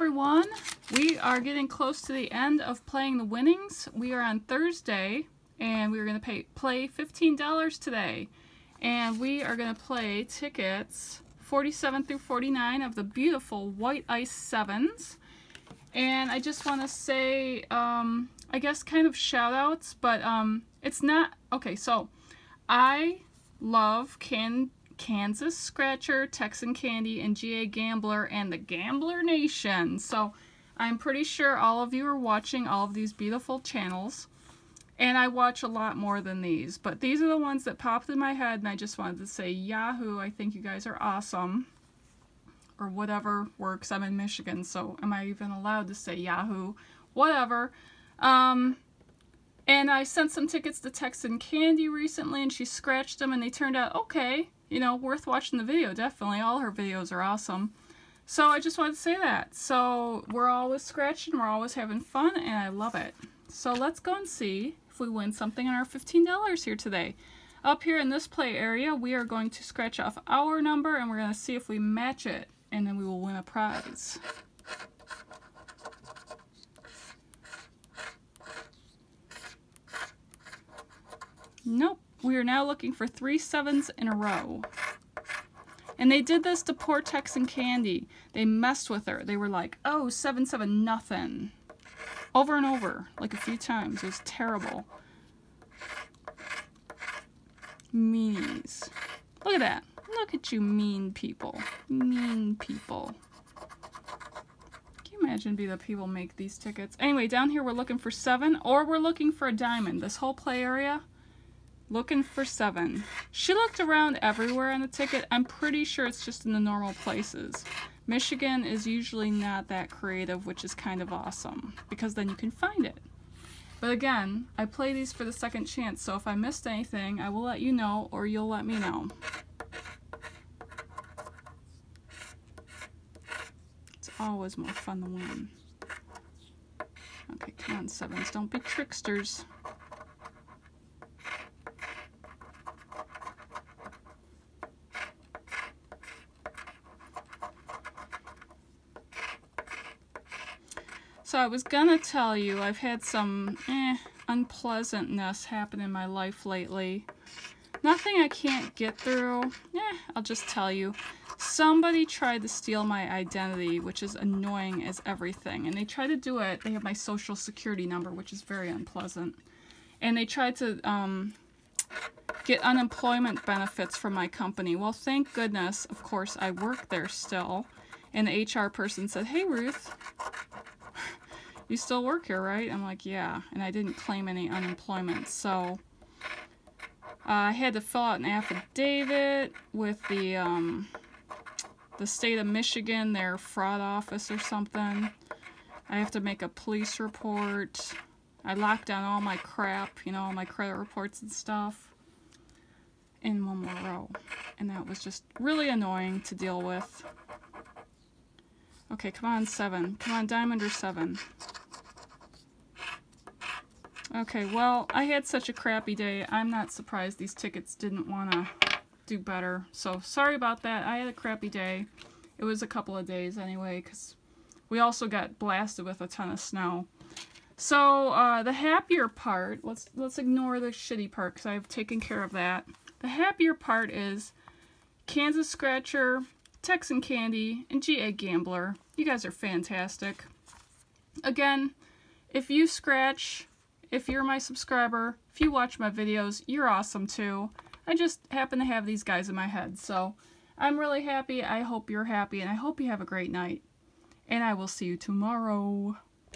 everyone. We are getting close to the end of playing the winnings. We are on Thursday and we're going to pay, play $15 today. And we are going to play tickets 47 through 49 of the beautiful White Ice 7s. And I just want to say, um, I guess kind of shout outs, but um, it's not, okay, so I love Can Kansas Scratcher, Texan Candy, and GA Gambler, and the Gambler Nation. So I'm pretty sure all of you are watching all of these beautiful channels. And I watch a lot more than these. But these are the ones that popped in my head, and I just wanted to say, Yahoo, I think you guys are awesome. Or whatever works. I'm in Michigan, so am I even allowed to say Yahoo? Whatever. Um, and I sent some tickets to Texan Candy recently, and she scratched them, and they turned out okay you know, worth watching the video, definitely. All her videos are awesome. So I just wanted to say that. So we're always scratching, we're always having fun, and I love it. So let's go and see if we win something on our $15 here today. Up here in this play area, we are going to scratch off our number, and we're going to see if we match it, and then we will win a prize. Nope. We are now looking for three sevens in a row. And they did this to poor Texan Candy. They messed with her. They were like, oh, seven, seven, nothing. Over and over, like a few times. It was terrible. Meanies. Look at that. Look at you mean people. Mean people. Can you imagine be the people make these tickets? Anyway, down here we're looking for seven, or we're looking for a diamond. This whole play area, Looking for seven. She looked around everywhere on the ticket. I'm pretty sure it's just in the normal places. Michigan is usually not that creative, which is kind of awesome, because then you can find it. But again, I play these for the second chance, so if I missed anything, I will let you know, or you'll let me know. It's always more fun to win. Okay, come on, sevens. Don't be tricksters. So I was gonna tell you, I've had some eh, unpleasantness happen in my life lately. Nothing I can't get through. Eh, I'll just tell you. Somebody tried to steal my identity, which is annoying as everything. And they tried to do it. They have my social security number, which is very unpleasant. And they tried to um, get unemployment benefits from my company. Well, thank goodness, of course, I work there still. And the HR person said, hey, Ruth, you still work here, right? I'm like, yeah. And I didn't claim any unemployment. So uh, I had to fill out an affidavit with the, um, the state of Michigan, their fraud office or something. I have to make a police report. I locked down all my crap, you know, all my credit reports and stuff in one more row. And that was just really annoying to deal with. Okay, come on, seven. Come on, diamond or seven. Okay, well, I had such a crappy day. I'm not surprised these tickets didn't want to do better. So, sorry about that. I had a crappy day. It was a couple of days anyway, because we also got blasted with a ton of snow. So, uh, the happier part, let's, let's ignore the shitty part, because I've taken care of that. The happier part is Kansas Scratcher, Texan Candy, and GA Gambler. You guys are fantastic. Again, if you scratch if you're my subscriber, if you watch my videos, you're awesome too. I just happen to have these guys in my head, so I'm really happy. I hope you're happy, and I hope you have a great night. And I will see you tomorrow.